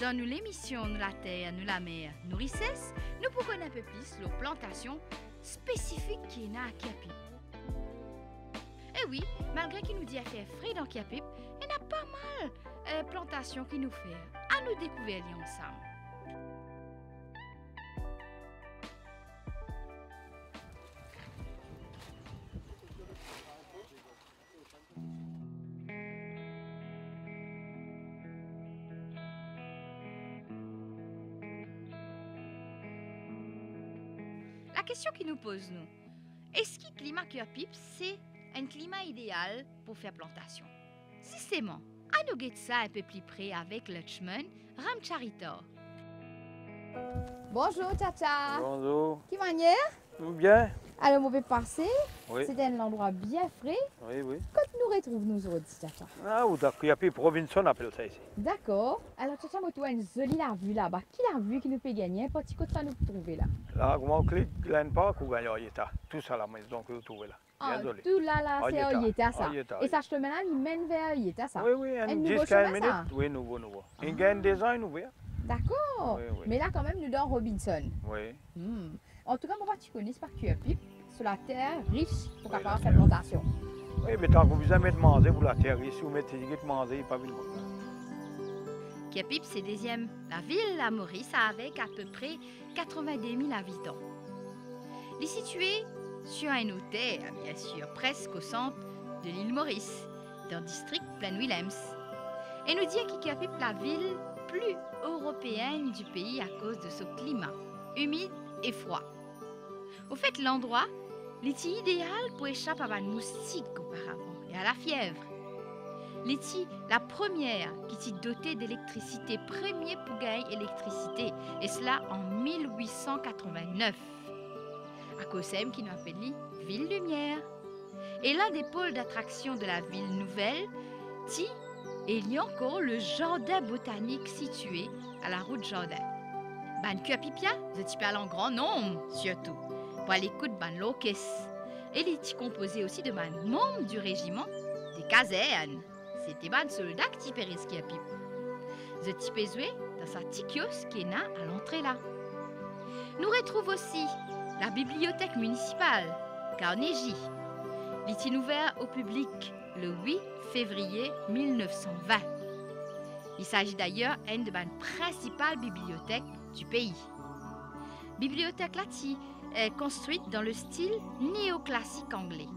dans nous l'émission Nous la terre, nous la mer, nourrissesse, nous pourrons un peu plus les plantations spécifiques qui est à Kiapip. Et oui, malgré qu'il nous dit à faire frais dans Kiapip, il y a pas mal de plantations qui nous fait à nous découvrir ensemble. Question qui nous pose, nous, est-ce que le climat qui a pipe, c'est un climat idéal pour faire plantation? Si c'est bon, à nous guetter ça un peu plus près avec Lutchman Ramcharitor. Bonjour, Tata. Bonjour. Qui manière Tout bien Alors, on peut passer. Oui. C'est un endroit bien frais. Oui, oui. Quand nous retrouvons nous autres, Tata. Ah, ou d'accord, il y a plus Robinson appelle ça ici. D'accord. Alors, Tata, moi, tu as une jolie la vue là-bas. Qui l'a vu qui nous peut gagner? Un petit côté à nous trouver là. Là, comment on clique, Glen Park ou gagne Oyeta. Tout ça, la maison que vous trouvez là. Ah, tout là, là, c'est Oyeta. Ça. Et ça, je te mets là, il mène vers Oyeta, ça. Oui, oui, Un nouveau 10 chemin, 15 minutes. ça Oui, nouveau, nouveau. Il gagne des ans ouvert. D'accord. Mais là, quand même, nous dans Robinson. Oui. Hmm. En tout cas, moi, tu connais, par Cuepipe, sur la terre riche pour la faire plantation. La vite. Kiapip, c'est deuxième la ville à Maurice avec à peu près 90 000 habitants. Il est situé sur un hôtel, bien sûr, presque au centre de l'île Maurice, dans le district Plaine-Willems. Et nous dit que Kiapip la ville plus européenne du pays à cause de son climat, humide et froid. Au fait, l'endroit, est idéal pour échapper à la moustique auparavant et à la fièvre. L'éti, la première qui s'est dotée d'électricité, premier pour gagner électricité, et cela en 1889. À Cossem, qui nous appelle Ville Lumière. Et l'un des pôles d'attraction de la ville nouvelle, ti, y a encore le jardin botanique situé à la route Jardin. Ban Kuapipia, je t'y parle en grand nombre, surtout, pour l'écoute ban Lokes. Et il est composé aussi de ban membres du régiment des casernes. C'était ban soldat qui qui a t'y peux jouer dans sa petit kiosque qui est là à l'entrée là. Nous retrouvons aussi la bibliothèque municipale, Carnegie. Il est ouvert au public le 8 février 1920. Il s'agit d'ailleurs d'une de les principales bibliothèques du pays. Bibliothèque Lati est construite dans le style néoclassique anglais.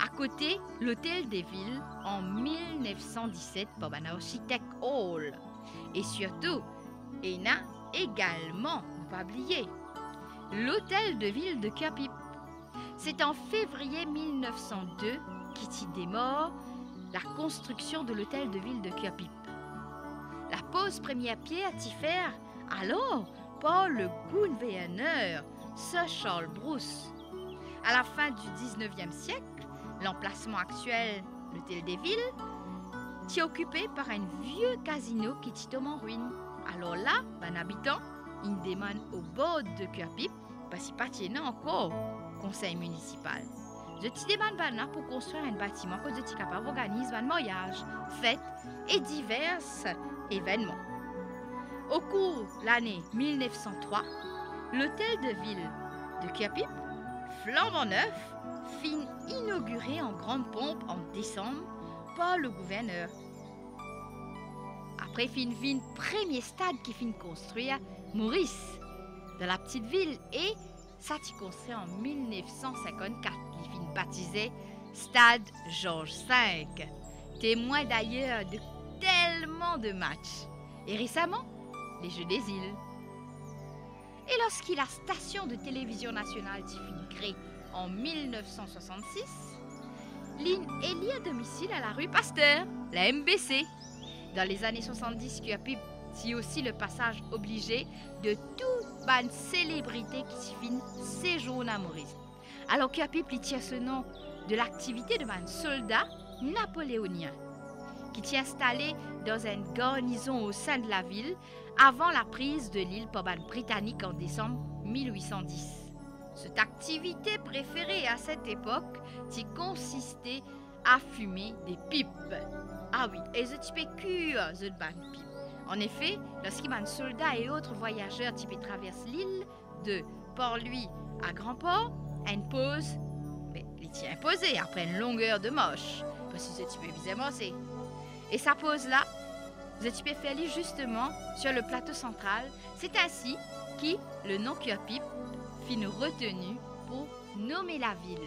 À côté, l'hôtel des villes en 1917 par un architecte Hall. Et surtout, il y a également, pas oublier, l'hôtel de ville de Capip. C'est en février 1902 qu'y démore la construction de l'hôtel de ville de Capip. La pose première pierre t'y faire alors par le Sir Charles Bruce. À la fin du 19e siècle, l'emplacement actuel, l'hôtel des villes, est occupé par un vieux casino qui est en ruine. Alors là, un habitant, il demande au bord de Capip, parce qu'il n'y a pas encore conseil municipal. Je te demande maintenant pour construire un bâtiment que je suis capable d'organiser un mariage, fêtes et divers événements. Au cours de l'année 1903, l'hôtel de ville de Kiapip, flambant neuf, fin inauguré en grande pompe en décembre par le gouverneur. Après fin fin premier stade qui fin construire Maurice dans la petite ville et ça s'est construit en 1954 qui fin baptisé Stade Georges V. Témoin d'ailleurs de tellement de matchs. Et récemment, les Jeux des îles. Et lorsqu'il la station de télévision nationale fut créée en 1966, Lynn est liée à domicile à la rue Pasteur, la MBC. Dans les années 70, qui a aussi le passage obligé de toute bonne célébrité qui s'y séjourne à Maurice. Alors pu tient ce nom de l'activité de man soldat napoléonien qui s'y installé dans une garnison au sein de la ville avant la prise de l'île par les Britanniques en décembre 1810. Cette activité préférée à cette époque, qui consistait à fumer des pipes. Ah oui, et cure, ce ban pipe. En effet, lorsqu'il soldats et autres voyageurs typés traversent l'île de Port-Louis à Grand-Port, une pause, mais il tient imposé après une longueur de moche, parce que c'est typé bizarrement c'est. Et sa pause là, vous êtes faire justement sur le plateau central. C'est ainsi que le nom Kyopip fit nous retenu pour nommer la ville.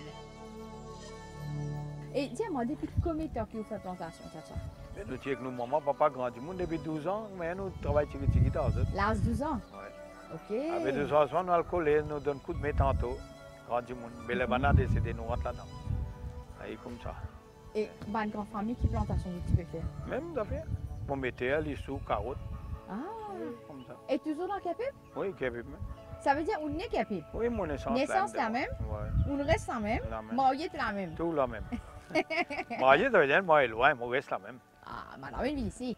Et dis-moi, depuis combien de temps que vous faites plantation, Tcha Mais nous avec nous, maman, papa, grandi monde depuis 12 ans, mais nous travaillons tiki tiki dans L'âge 12 ans? Oui. Ok. Avec 12 ans, nous allons coller, nous donnons coup de main tantôt. Grandi monde. Mais les bananes décédées, nous rentrons là-dedans. Et comme ça. Et bah, une grande famille, qui plantation tu peux faire Même d'affaires. Pomme de terre, les sous, carottes. Ah. Comme ça. Et toujours dans Capip Oui, Capip. Ça veut dire où est Capip Oui, mon naissance. Naissance la même? Oui. Ou le reste la même? Même. Marié la même Tout la même. Marié, ça veut dire, moi, loin, moi, reste la même. Ah, madame, une vie ici.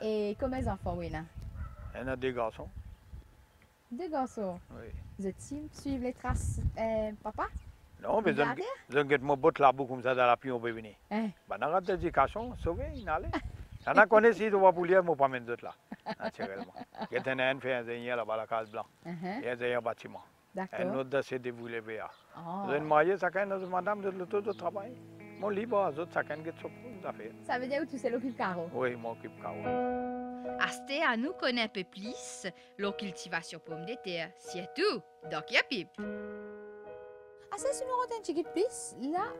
Et combien d'enfants, oui, là? Il y en a des garçons. Deux garçons. Oui. Vous êtes suivre les traces euh, papa? Non, mais je Regardez. je get mon bot là-bas comme ça dans la pluie, on peut venir. Hein Ben, dans la éducation, sauvé, il allait. Il y en a qui si tu vas pour lire, moi, pas même d'autres là. Naturellement. Il y a un fait ingénieur là-bas, à la case blanche. uh-huh. Il y a ingénieur bâtiment. Un autre de ces dévoulés marié, chacun de madame de de travail. Mon libre, les autres, chacun get son affaire. Ça veut dire que tu sais l'occupe Caro Oui, mon occupe Caro. Asté à nous connaît un peu plus la cultivation pomme de terre, surtout dans Kyopip. Si nous un petit plus, là,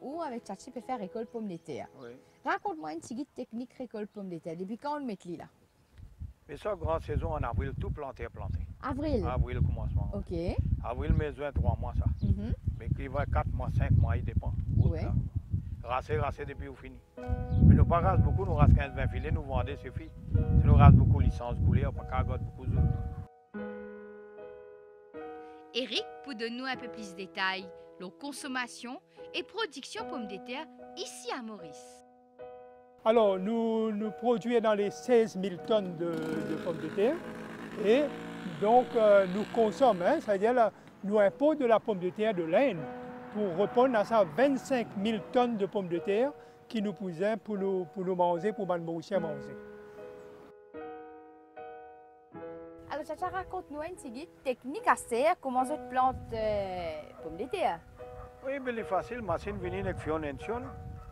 où avec Tchachi peut faire récolte pomme de terre. Oui. Raconte-moi une petite technique récolte pomme de terre. Depuis quand on met là? Mais ça, grande saison en avril, tout planté, planté. Avril? Avril, commencement. Ok. Avril, mai, juin, trois mois, ça. Mhm. Mais qui va 4 mois, 5 mois, il dépend. Là. Raser, raser depuis au fini. Mais nous pas beaucoup, nous raser 15-20 filets, nous vendons, c'est fini. Si nous raser beaucoup licence coulée, on pas beaucoup de Eric pour donner un peu plus de détails, leur consommation et production pomme de terre ici à Maurice. Alors, nous, produisons dans les 16 000 tonnes de, pommes de terre et donc euh, nous consommons, hein, c'est-à-dire nous importons de la pomme de terre de l'Inde pour répondre à ça 25 000 tonnes de pommes de terre qui nous poussent pour nous, pour nous manger, pour les manger. Alors, Tchacha, raconte-nous une petite technique à serre, comment je plante euh, pomme de terre. Oui, mais c'est facile, machine venir avec fion et fion,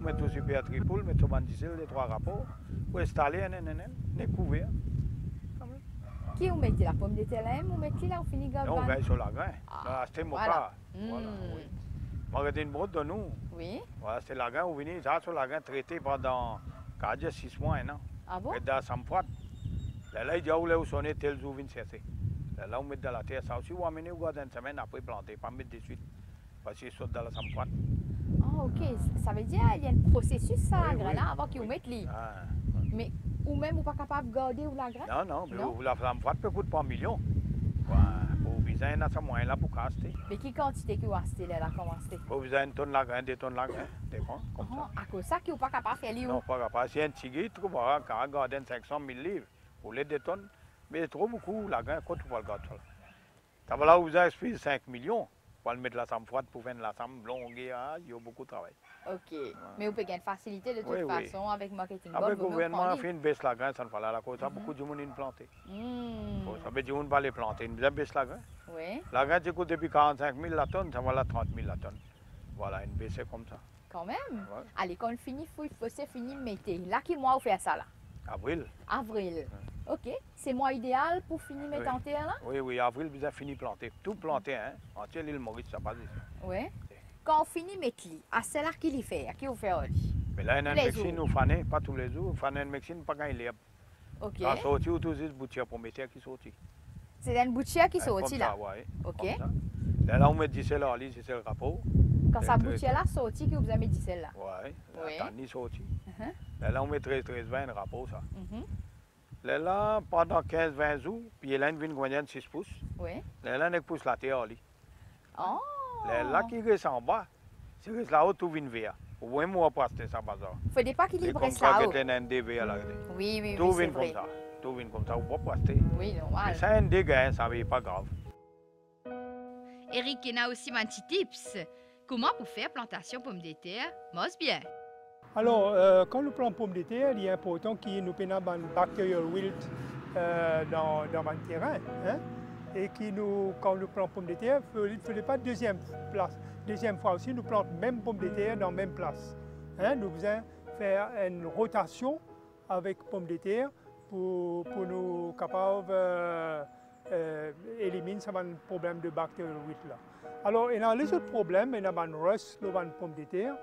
mettre au super tripoule, mettre au bandicile, les trois rapports, pour installer un couvert. Qui vous mettez la pomme de terre là, vous mettez là, vous finissez Et on veille sur la grain. Ah, c'était mon voilà. cas. Voilà, oui. Regardez une brotte de nous. Oui. Voilà, c'était la grain, on venait, ça, sur la grain traité pendant 4 6 mois, un an. Ah bon? Et dans ça là, il dit, où sonner tel jour, vient chercher. Là, là, on met dans la terre, ça aussi, on au garde une semaine après planter, pas mettre de suite. Parce qu'il saute dans la frotte. Ah, ok. Ça veut dire qu'il y a un processus, ça, Oui, la graine, avant qu'ils vous mettent là. Ah. Mais ou même, vous pas capable de garder ou la graine Non, non, mais la frotte peut coûter pas un million. Pour besoin de ça moyen là pour caster. Mais qui quantité que vous achetez là, comment c'était Pour besoin une tonne la grain, deux tonnes la grain, dépend, comme ça. Ah, à cause ça, que vous pas capable de faire les Non, pas grave. Si un tigre, tu vois, quand on garde 500 000 livres, pour les deux tonnes, mais trop beaucoup, la grain, quand tu vas le garder ça. Ça va là où vous avez 5 millions, pour le mettre la somme froide pour faire la somme longue, ah, il y a beaucoup de travail. Ok. Mais vous pouvez gagner facilité de toute Oui, oui. façon avec marketing. Après, le Bob, vous gouvernement a fait une baisse la grain, ça ne fallait la cause, ça, Mhm. beaucoup de monde ils planté. Hmm. Ça veut dire qu'on ne va pas les planter, une baisse la grain. Oui, La grain, tu coûte depuis 45 000 la tonne, ça va là 30 000 la tonne. Voilà, une baisse comme ça. quand même. Ouais. Allez, quand on finit, il faut c'est fini, mettez. Là, qui mois vous fait ça là? Avril, Avril. Ok. C'est mois idéal pour finir mettre Oui. en terre là oui, oui, avril, vous avez fini planter. Tout planté, hein. Entier l'île Maurice, ça passe ici. Oui. Quand on finit mettre lit, à celle là qui l'y fait, à qui vous fait Mais là, il y a un Tous les médecine, nous fanait, pas tous les jours, on fanait un médecine, pas quand il est. Ok. Ça sorti ou tous les boutiques pour mettre qui sorti. C'est une boutière qui Hein, comme là. ça, ouais, Ok. Là, là, on met 10 là, ali, c'est le rapport. Quand sa Euh, boutière là sortit, que vous avez dit celle là. Ouais, Oui. la tannie sorti. Mhm. Là, là, on met 13, 13, 20 le rapport, ça. Là, pendant 15, 20 jours, puis il vient de 6 pouces. Oui. Là, on pousse la terre, ali. Oh. Là, qui reste en bas, c'est reste là-haut, tout vient vert. Au moins, moi, pas ça, bazar. Faudrait pas qu'il C'est livre comme ça. ça que t'es un DV à la Oui, oui, Tout oui, c'est vient comme ça. Tout vient comme ça, on va pas rester. Oui, Mais normal. c'est un dégât, ça n'est pas grave. Eric il a aussi un petit tips. Comment pour faire plantation pomme de terre, mos bien. Alors, euh, quand nous plantons pommes de terre, il est important qu'il nous ait un bacterial wilt euh, dans, dans le terrain. hein, et qui nous, quand nous plantons pommes de terre, il ne fallait pas deuxième place. Deuxième fois aussi, nous plantons même pommes de terre dans la même place. hein. nous faisons faire une rotation avec pommes de terre pour, pour nous euh, éliminer ce problème de wilt là. Alors, il y a les autres problèmes, il y a un rust, le pommes de terre,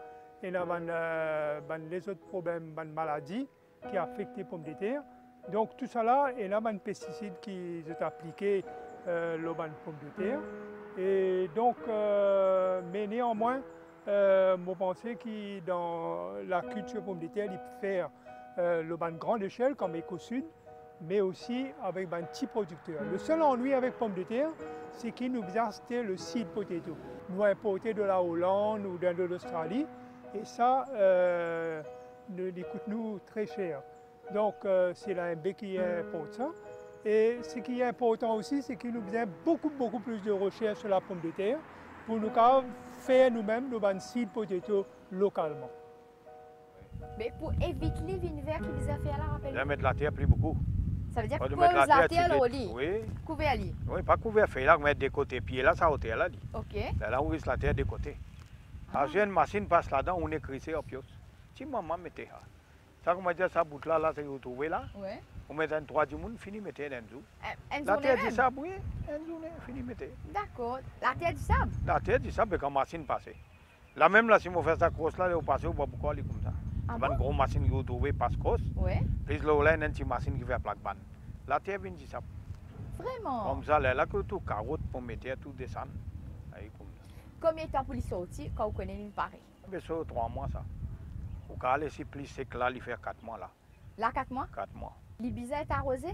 y a un, euh, ben, les autres problèmes, une maladie qui affectent les pommes de terre. Donc tout ça là, il y a un pesticide qui est appliqué euh, ban pommes de terre. Et donc, euh, mais néanmoins, euh, je pense que dans la culture pommes de terre, il peut faire euh, le ban grande échelle comme Éco-Sud, mais aussi avec un petit producteur. Le seul ennui avec pommes de terre, c'est qu'il nous a acheté le seed potato. Nous importé de la Hollande ou de l'Australie, et ça, euh, nous, il coûte nous très cher. Donc, euh, c'est la MB qui importe ça. Et ce qui est important aussi, c'est qu'il nous besoin beaucoup, beaucoup plus de recherche sur la pomme de terre pour nous faire nous-mêmes nos ban seed potato localement. Mais pour éviter les vignes vertes qui vous a fait là, Là, rappelle mettre la terre plus beaucoup. Ça veut dire que de mettre pose la terre au lit, Oui, couvert lit. oui, pas couvert fait là, mettre des côtés. Pieds là, ça au terre là. Ok. Là, on risque la terre des côtés. Une machine passe là-dedans, on écrit ça au pios. Si maman mettait ça. Ça, comment dire, ça bout là, là, c'est retrouvé là. Ouais. On met un trois du monde, fini, le Un- Une La terre du sable, oui, journée, fini, mettez. D'accord. La terre du sable. La terre du sable, quand machine passe. Là même, là, si on fait ça crosse là, on passe, on va pourquoi aller comme ça. Ah On a une bon? grosse machine qui est retrouvée, passe crosse. Ouais. Puis là, a une petite machine qui fait plaque ban. La terre vient du sable. Vraiment? Comme ça, là, là, que tout carotte pour mettre tout descend. Combien de temps pour les sortir quand vous connaissez une pareille ça, trois mois, ça. Au cas aller si plus sec là, il fait quatre mois là. Là, 4 mois? Quatre mois. L'Ibiza est arrosé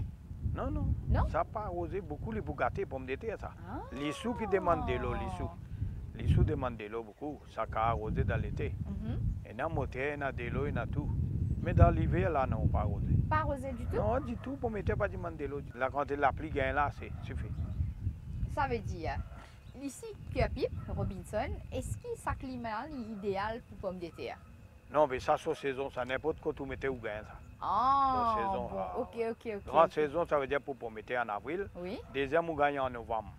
Non, non. Non? Ça n'a pas arrosé beaucoup les bougatés pommes de terre, ça. Ah. Les sous qui demandent de l'eau, les sous. Les sous demandent de l'eau beaucoup. Ça a arrosé dans l'été. Il y a moteur, il y a de l'eau, il y a tout. Mais dans l'hiver, là, non, pas arrosé. Pas arrosé du tout? Non, du tout, pour mettre pas demander de l'eau. Là, quand la pluie gagne là, c'est suffit. Ça veut dire, ici, Pipe, Robinson, est-ce que ça climat est idéal pour pommes de terre? Non, mais ça, c'est saison, ça n'importe quoi, tout mettez où gagne ça. Ah, saison, bon, ah. ok, ok, ok. Grande saison, ça veut dire pour pommes de terre en avril. Oui, Deuxième, on gagne en novembre.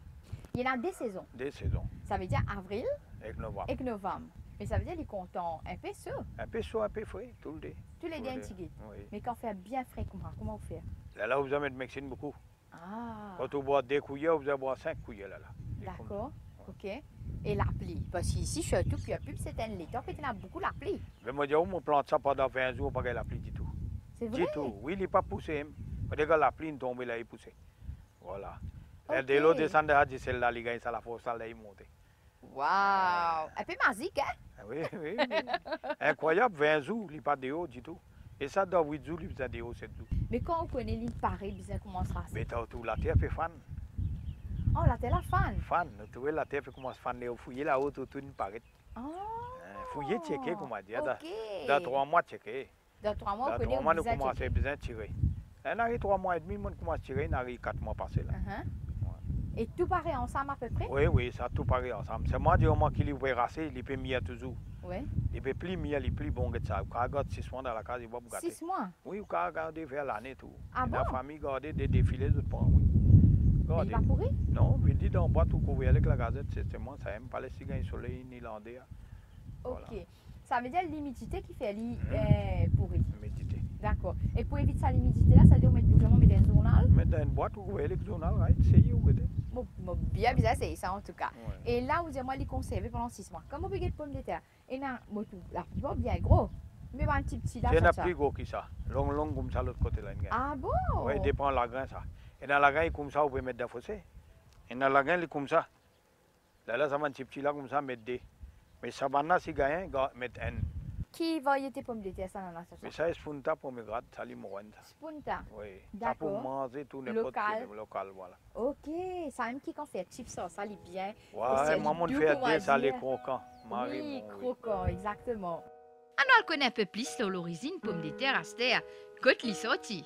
il y en a des saisons. Deux saisons, Ça veut dire avril avec novembre. et novembre. Mais ça veut dire les comptons un peu chaud, Un peu chaud, un peu frais, tout le temps. tous les deux guide. Oui. Mais quand on fait bien frais, comment, comment vous faites Là, là, vous avez de Mexique beaucoup. Ah, Quand vous boire deux cuillères, vous allez boire cinq cuillères là. là. Et ça. d'accord, ok. Et la pluie Parce qu'ici, surtout, Pipe, c'est un lait. En fait, il y en a beaucoup la pluie. Mais moi, je dis, on plante ça pendant 20 jours, pas qu'il y ait la pluie du tout. C'est Du vrai? tout. Oui, il n'est pas poussé. Parce que la pluie tombe, il est poussé. Voilà. Et Ok. de l'eau descend de la celle-là, il gagne ça, la force, là, il monte. Waouh Un peu magique, hein? Ah Oui, oui, oui. Incroyable, 20 jours, il n'est pas de haut du tout. Et ça, dans 8 jours, il est de haut 7 jours. Mais quand on connaît l'île pareille, bien comment ça se Mais t'as tout, la terre fait fan. Oh, la fan. Fan. Vous trouvez la terre commence à fan, fouiller là-haut, tout, une paraît. Oh, Fouiller, checker, comme on dit. Dans- 3 mois, checker. Dans trois mois, on 3 mois, nous vous commençons à bien tirer. On arrive 3 mois et demi, on commence à tirer, on arrive 4 mois passés là. Uh-huh. Et tout pareil ensemble à peu près? Oui, oui, ça tout pareil ensemble. C'est moi, du moment qu'il est rassé, il peut mieux toujours. Oui. Il peut plus mieux, il plus bon que ça. Quand on regarde 6 mois dans la case, il va vous gâter. Six mois? Oui, quand on regarde vers l'année tout. Ah La bon? famille garde des défilés de points, oui. Mais Regardez. va pourrir Non, il dit dans le bois tout couvert avec la gazette, c'est moi, ça aime pas les cigares soleil ni landais, Ok. Voilà. Ça veut dire l'humidité qui fait l'île Mhm. est pourrie. méditer. D'accord. Et pour éviter ça, l'humidité là, ça veut dire on met vraiment mettre un journal? Mettre dans une boîte tout couvert avec le journal, right? c'est vous Bon, bon, bien bizarre, c'est ça en tout cas. Ouais. Et là, vous dites, moi, les conserver pendant six mois. Comme on peut de pommes de terre? Et là, moi, tout, la plupart bien gros. Mais un petit petit là, C'est un plus gros que ça. Long, long comme ça, l'autre côté là. Ah bon? Oui, dépend de la grain ça. Et dans la grain, il est comme ça, vous pouvez mettre des fossés. Et dans la grain, il est comme ça. Là, là, ça va un petit petit là comme ça, mettre des. Mais ça va si gagne, mettre un. Qui va y être pommes de terre, ça, dans la ça. Mais ça, c'est spunta pour me gratte, ça, les ça. Spunta. Oui. Ça pour D'accord. manger tout n'importe Local? quel local, voilà. Ok, ça même qui qu'on fait chips, ça, ça lit bien. Ouais, maman fait des ça, les croquants. Marie, oui, mon, oui. croquant, exactement. Elle connaît un peu plus sur l'origine pomme de terre à cette terre. Côte l'y sorti.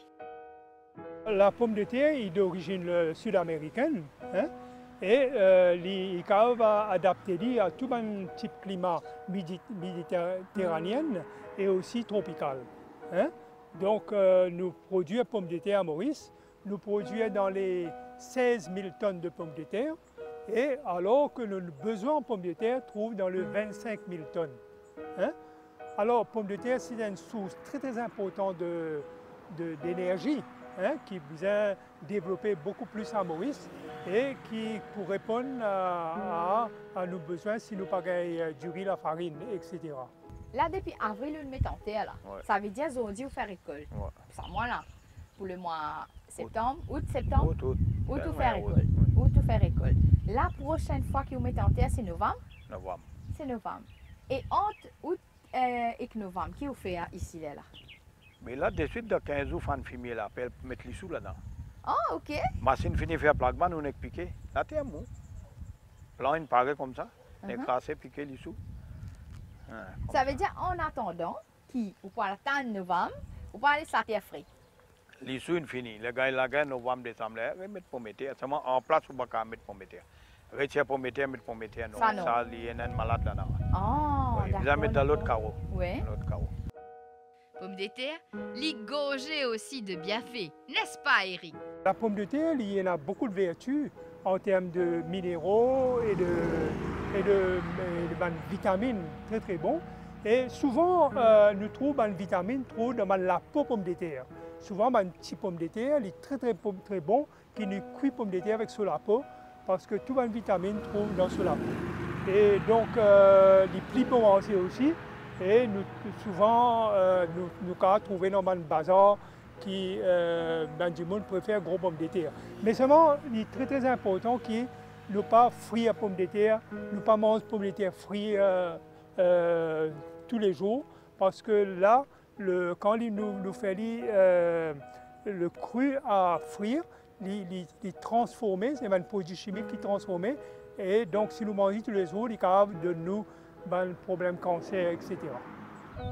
La pomme de terre est d'origine euh, sud-américaine hein, et euh, les va adapter à tout un type climat médi- méditerranéen et aussi tropicales. hein. Donc, euh, nous produisons pommes de terre à Maurice, nous produisons dans les 16 000 tonnes de pommes de terre, et alors que le besoin en pommes de terre trouve dans le 25 000 tonnes. hein. Alors, pommes de terre, c'est une source très très importante de- de- d'énergie hein, qui vous a développé beaucoup plus à Maurice et qui pour répondre à, à- à nos besoins si nous pagons du riz, la farine, etc. Là, depuis avril, on met en terre, là. Ouais. Ça veut dire ont dit faire. Ouais. Ça, moi, là, pour le mois septembre, août, septembre, Août, août. Ben, faire ouais, août, faire récolte. La prochaine fois qu'ils mettent en terre, c'est novembre? Novembre. C'est novembre. Et entre août euh, et que novembre, qui vous fait hein, ici, là, là? Mais là, de suite, de 15 jours, fan fumier là, pour mettre les sous là-dedans. Ah, OK. Machine finit faire plaquement, on est piqué. Là, t'es mou. Plan, il paraît comme ça. On est Mhm. crassé, piqué les sous. Hein, Ça veut dire, en attendant, qui, vous pouvez attendre novembre, vous pouvez aller terre frais. Les sous, il finit. Les gars, la gars, novembre, décembre, là, ils mettent de terre. Seulement en place, peut pas mettre. Retirer pommes de terre, mettre pommes de terre, non. Ça, il y a un malade là-dedans. Ah, vous la mettez dans l'autre carreau. Oui. Dans l'autre carreau. Pommes de terre, ligogées aussi de bienfaits, n'est-ce pas Eric? La pomme de terre, il y a beaucoup de vertus en termes de minéraux et de, et de, et vitamines très très bons. Et souvent, euh, nous trouvons une vitamine trop dans la peau pomme de terre. Souvent, ben, un petit pomme de terre, il est très très, bon- très bon, qui nous cuit pomme de terre avec sur la peau, parce que toute une vitamine trouve dans sur la peau. Et donc, euh, les plis aussi. Et nous, souvent, euh, nous, trouver dans un bazar qui, euh, ben, du monde préfère gros pommes de terre. Mais seulement, il est très très important qu'il ne pas frire pommes de terre, ne pas manger pommes de terre frites euh, euh, tous les jours, parce que là, quand il nous, nous fait les, le cru à frire, il est transformé, c'est un produit chimique qui est transformé, et donc si nous mangeons tous les jours, il est capable de nous ben, problème cancer, etc.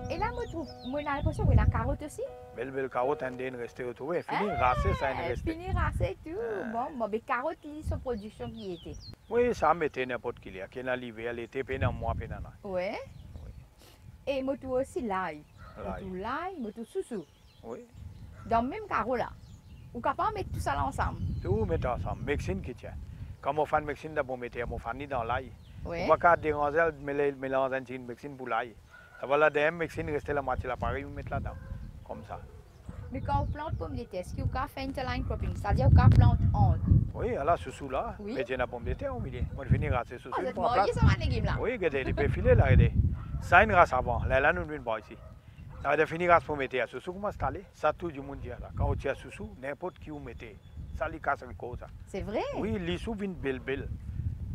Et là, moi, trouve- moi, j'ai l'impression qu'il y a la carotte aussi. Belle, belle carotte, un dé, rester retrouvé. Fini, racé, ça, Eh, il resté. Assez tout. Ah. Bon, bon, mais carotte, il y a son production qui était. Oui, ça mettait n'importe qui. Qui est l'hiver, l'été, puis dans le mois, puis dans l'an. Oui. Et moi, trouve aussi l'ail. Moi, L'ail. trouve l'ail, moi, trouve sous Oui, Dans le même carreau là. Ou capable de mettre tout ça ensemble. tout mettre ensemble. Médecine qui tient. Comme on fait une médecine métier, on fait ni dans l'ail. Oui. On va pas déranger, mais mélanger une médecine pour l'ail. Ça va là, médecine, rester la moitié de l'appareil, on met là-dedans. Comme ça. Mais quand on plante pomme de terre, est-ce qu'on peut faire interline cropping? C'est-à-dire qu'on plante en. Oui, là, ce sous-là, Oui. mettez la pomme de terre au milieu. On ce sous Ah, vous êtes pour la marié, ça va, là? Oui, regardez, il peut filer là, regardez. Ça, une race avant. Là, là, nous ne pas ici. Ça va finir à se mettre à sous-sous, comment installer Ça, tout le monde dit là. Quand on tient sous-sous, n'importe qui vous mettez. Ça, casse le ça. C'est vrai? Oui, les sous viennent belle,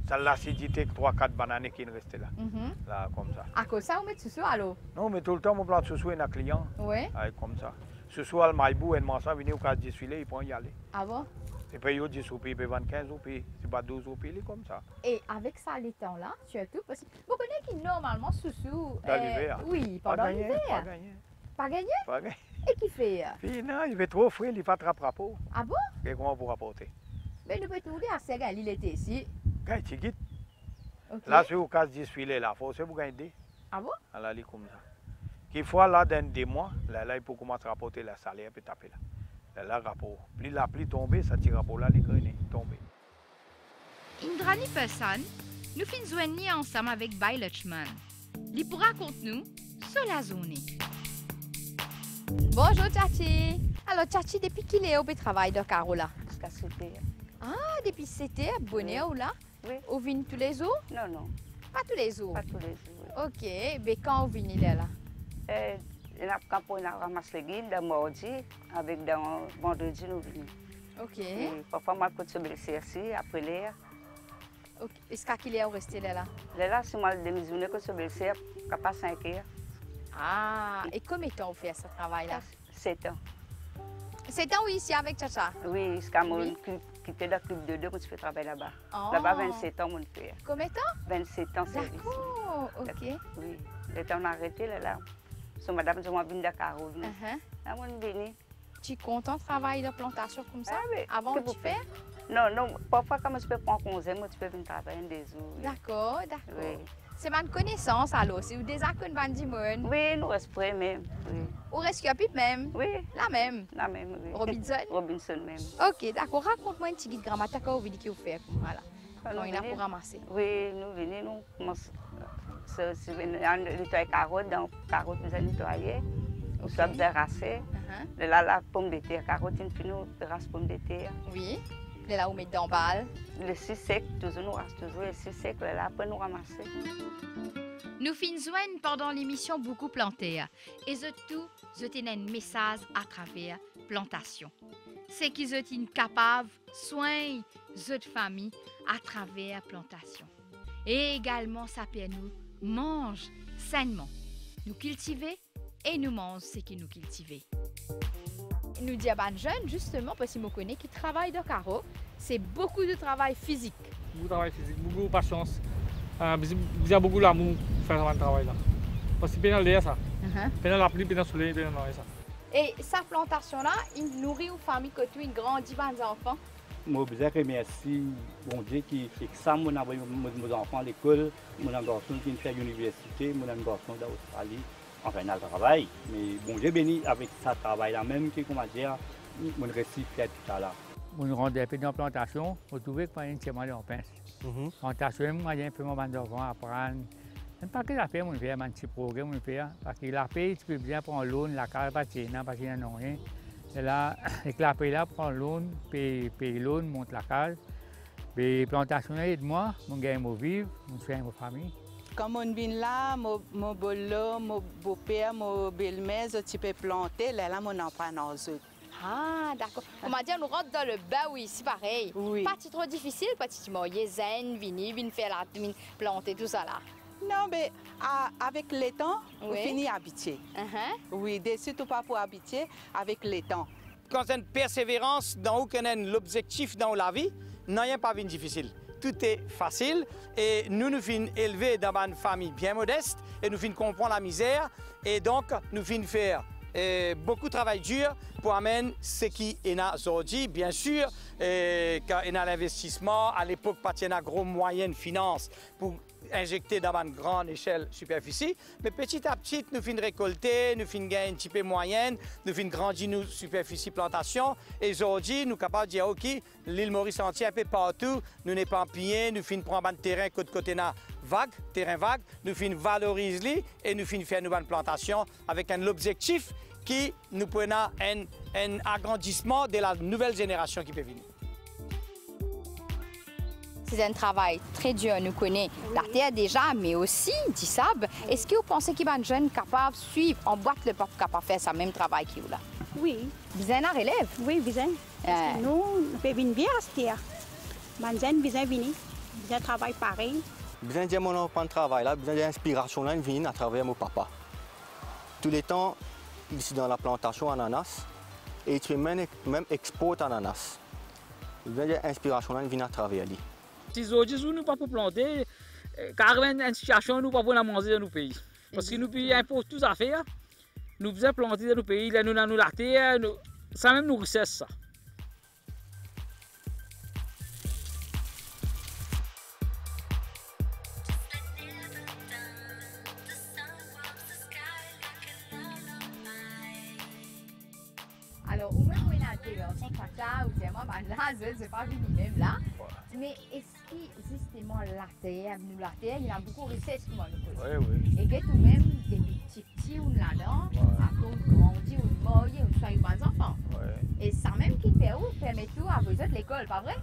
belle. Ça, l'acidité, 3-4 bananes qui restent là. Mhm. Là, comme ça. À cause ça, on met sous alors Non, mais tout le temps, on plante sous-sous et un client. Oui. Ouais, comme ça. Sous-sous, à le maïbou, et le ça, venez au cas de desfiler, ils peuvent y aller. Ah bon? C'est pas 10 sous, puis 25 sous, puis c'est pas 12 sous, puis il est comme ça. Et avec ça, les temps là, surtout, parce que vous connaissez qui normalement sous-sous. Dans l'hiver. Oui, Pas pendant gagné, pas l'hiver. gagné, Pas gagné? Pas gagné. Et qui fait euh, Puis non, il fait trop frais, il fait attraper rapport. Ah bon? Et comment on pourra apporter Mais nous pouvons trouver à Ségal, il était ici. Quand tu quittes, Ok. là, c'est au cas de desfiler, là, faut c'est pour gagner. Ah bon? À la comme ça. Qu'il faut là, dans des mois, là, là, il faut commencer à rapporter le salaire, puis taper là. Là, là, rapport. Plus la pluie tombe, ça tire rapport là, les graines tombent. Indrani Pessan, nous finissons ensemble avec Bay Lutchman. Il pourra raconter nous sur la zone. Bonjour, Tchachi. Alors, Tchachi, depuis qu'il est au travail de Carola? Jusqu'à sauter. Ah, depuis c'était abonné ou là? Oui. Au vin tous les jours? Non, non, Pas tous les jours? pas tous les jours. Ok, mais quand on vient il est là? Euh, quand on a ramassé les guides, dans mardi, avec dans vendredi, nous venons. Ok. Parfois, moi, je suis blessé ici, après l'air. ok. Est-ce qu'il est resté là, là? C'est moi, des journées que je suis blessé, pas 5 heures, Ah, et combien de temps on fait ce travail-là? 7 ans. C'est temps, oui, ici avec Tchacha. Oui, jusqu'à mon Oui. Quitté le club de deux, quand je fais travailler là-bas. Oh. Là-bas, 27 ans, mon père. Combien de temps? 27 ans, service. D'accord, ok. Oui, le temps a arrêté, là, là. So, madame, je m'en viens de Caro. Uh-huh. Là, mon venu. Tu es content de travailler de plantation comme ça? Ah, oui. Avant, Que tu vous fais? Non, non, parfois, quand je peux prendre congé, tu peux venir travailler des jours. D'accord, d'accord. Oui. C'est ma connaissance alors, c'est déjà qu'on va dire. Oui, nous restons près même. Oui, Ou reste Pip même. oui La même. la même. Oui. Robinson. Robinson même. Ok, d'accord. Raconte-moi un petit guide grammaire qu'on veut dire qu'il faut faire. Voilà. Bon, il a pour ramasser. Oui, nous venons, nous commençons. C'est c'est venir à nettoyer carottes, dans carottes, nous allons nettoyer. Nous sommes dérassés. Uh-huh. De là, la pomme de terre, carotte, nous finissons de raser pomme de terre. Oui. C'est là où on met dans balle. Le si sec, toujours nous rase toujours. Le si sec, là, après nous ramasser. Nous fin joindre pendant l'émission Beaucoup planter et je tout, je tenais un message à travers plantation. C'est qu'ils sont capables soigner notre famille à travers plantation. Et également, ça permet nous manger sainement. Nous cultiver et nous manger ce que nous. Il dit à jeune, justement, parce qu'il me connaît, qui travaille de carreau. C'est beaucoup de travail physique. beaucoup de travail physique, beaucoup de patience. Euh, besoin besoin beaucoup d'amour pour faire ce travail là. Parce que pendant l'air ça, pendant la pluie, pendant le soleil, pendant ça. Et sa plantation-là, il nourrit une famille que tu, il grandit les enfants. Moi, je remercier bon Dieu qui fait que ça, mon envoyé mes enfants à l'école, mon garçon qui fait l'université, mon garçon d'Australie, enfin, dans le travail. Mais bon Dieu béni avec ça travail-là même, qui, comment dire, mon récit fait tout ça là. On rentre un peu dans la plantation, on trouvait y a une semaine en pince. Plantation, moi, j'ai un peu mon à apprendre. Un paquet d'affaires, on fait un petit programme, on fait. Parce que la paix, tu peux bien prendre l'eau, la carte, pas de parce qu'il n'y a rien. Et là, avec la paix là, prendre l'eau, payer l'eau, monte la case. Les plantations aide-moi, mon gars, mon vivre, mon soin, ma famille. Comme on vient là, mon, mon bolo, mon beau-père, mon belle-mère, tu peux planter, là, là, mon enfant dans eux. Ah, d'accord. Comment dire, nous rentre dans le bas, oui, c'est pareil. Oui. Pas trop difficile, pas si moyen, zen, vini, vini faire la vini planter, tout ça là. Non, mais à- avec le temps, on finit habitué. Uh-huh. Oui, de- surtout pas pour habituer, avec le temps. quand y a une persévérance dans l'objectif dans la vie, non, il n'y a pas de difficile. Tout est facile et nous nous finissons élevés dans une famille bien modeste et nous finissons comprendre la misère et donc nous finissons faire euh, beaucoup de travail dur pour amener ce qui est aujourd'hui. Bien sûr, euh, quand il y a l'investissement, à l'époque, il y a gros moyenne finance pour injecter dans une grande échelle superficie. Mais petit à petit, nous finissons récolter, nous finissons gagner un petit peu moyenne, nous finissons grandir nos superficie plantation. Et aujourd'hui, nous sommes capables de dire, OK, l'île Maurice entière, un peu partout, nous n'est pas empiés, nous finissons prendre un terrain côté côté là, vague, terrain vague, nous finissons valoriser et nous finissons faire une plantation avec un objectif qui nous prenons un, un agrandissement de la nouvelle génération qui peut venir. C'est un travail très dur, nous connaît la terre déjà, mais aussi du sable. Est-ce que vous pensez qu'il y a un jeune capable de suivre en boîte le peuple capable de faire ce même travail qu'il a là? Oui, Bien un relève. oui, bien. Euh, Nous, on peut venir bien à cette terre. Manzen, bien venir. Bien travail pareil. besoin de mon enfant de travail là, besoin d'inspiration là, vient à travers mon papa. Tous les temps, ici dans la plantation ananas, et tu même, même exporte ananas. Besoin d'inspiration là, vient à travers lui. Aujourd'hui, nous ne pas pour planter, car a une situation, nous pas pour la manger dans nos pays. Parce que nous pays importons tout à faire. Nous faisons planter dans nos pays, là, nous avons la terre, nous, ça même nous recesse ça. Alors, au moins, on a été en son pata, ou c'est moi, ben là, je ne sais pas venu même là. Mais est-ce que, justement, la terre, nous, la terre, il y a beaucoup de richesses, comment nous Oui, oui. Et que tout même, des petits petits, on là-dedans, à cause grandit, on moyen, on soit pas enfants. Ouais. Et ça même qui fait où, permet tout à vous autres l'école, pas vrai?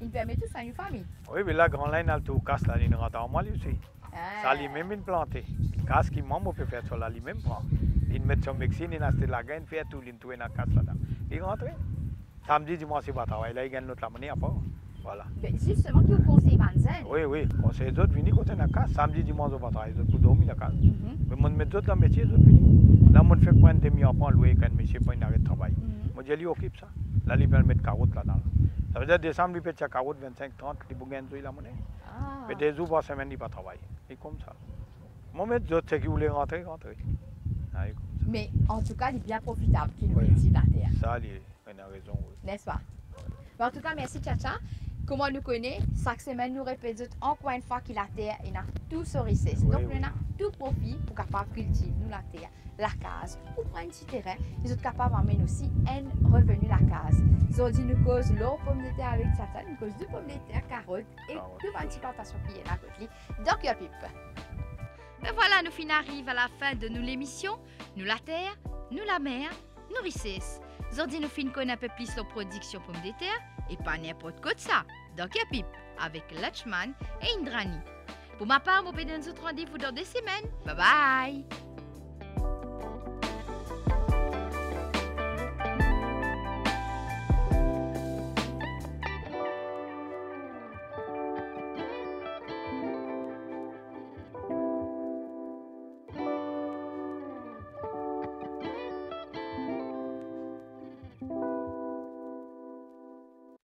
Il permet tout à une famille. Oui, mais la grande laine, elle tout casse la ligne rentre en moi aussi. Ah. Ça lui-même, il planté. Casse qui m'en peut faire ça lui-même prend. Il met son médecine, il a la gaine, fait tout, il tout dans la casse là-dedans. Il rentre. Samedi, dimanche, il va travailler. Là, il gagne notre monnaie à part. Voilà. Ben, justement, qui vous conseille Banzen. Oui, oui. Quand c'est les autres venus côté la casse, samedi, dimanche, on va travailler. Pour dormir la casse. Mhm. Mais je mets d'autres dans le métier, les autres venus. Là, je fais prendre une demi-heure louer quand le monsieur prend une arrêt de travail. Moi, je lui occupe ça. Là, il peut mettre carotte là-dedans. Ça veut dire décembre, il peut mettre carotte 25, 30, il peut gagner la monnaie. Ah. Mais des jours par semaine, il va travailler. Et comme ça. Moi, mais d'autres, c'est qui voulaient rentrer, rentrer. Ah, Mais en tout cas, il est bien profitable qu'il nous dit terre. ça, il a raison. N'est-ce pas? En tout cas, merci Tchacha. Comment nous connaît, chaque semaine nous répétons encore une fois qu'il la terre et a tout sur. Donc, oui. nous avons tout profit pour capable cultiver nous la terre, la case, ou prendre un petit terrain, nous sommes capables d'amener aussi un revenu la case. Aujourd'hui, nous cause l'eau, pomme de terre avec satan, nous cause deux pommes de terre, carottes et deux petites plantations qui est là côté. Donc, y'a pipe. Ben voilà, nous fin arrive à la fin de nous l'émission. Nous la terre, nous la mer, nous richesse. Aujourd'hui, nous fin connaître un peu plus la production pomme de terre et pas n'importe quoi de ça. Donc, y'a pipe avec Lachman et Indrani. Pour ma part, je vous donne rendez-vous dans deux semaines. Bye bye!